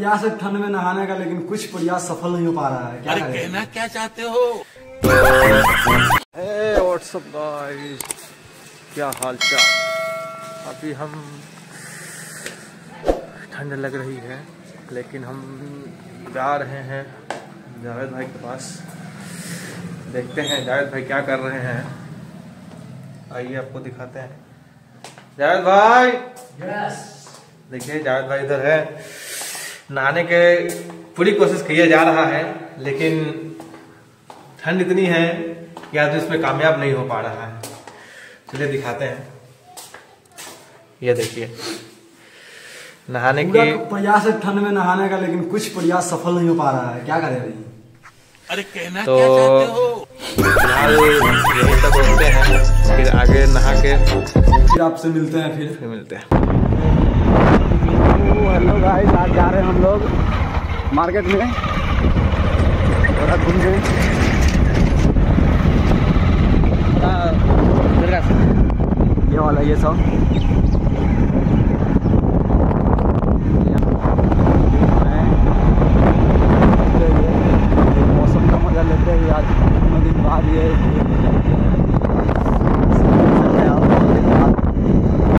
प्रयास है ठंड में नहाने का लेकिन कुछ प्रयास सफल नहीं हो पा रहा है। क्या अरे कहना क्या चाहते हो? व्हाट्सअप गाइस क्या हाल चाल अभी हम ठंड लग रही है लेकिन हम जा रहे हैं जावेद भाई के पास। देखते हैं जावेद भाई क्या कर रहे हैं। आइए आपको दिखाते हैं। जावेद भाई! देखिए जावेद भाई इधर है। नहाने के पूरी कोशिश किया जा रहा है लेकिन ठंड इतनी है कि आदमी इसमें कामयाब नहीं हो पा रहा है। चलिए दिखाते हैं। ये देखिए। नहाने की प्रयास है ठंड में नहाने का लेकिन कुछ प्रयास सफल नहीं हो पा रहा है। क्या करें भाई अरे कहना तो- क्या चाहते हो? फ़िलहाल यहीं तक रुकते हैं। फिर आगे नहा के फिर आपसे मिलते हैं फिर। फिर मिलते हैं। हेलो गाइस हैं लोग मार्केट में थोड़ा घूम गए ये वाला ये सब मौसम का मज़ा लेते हैं आज इतने दिन बाद ये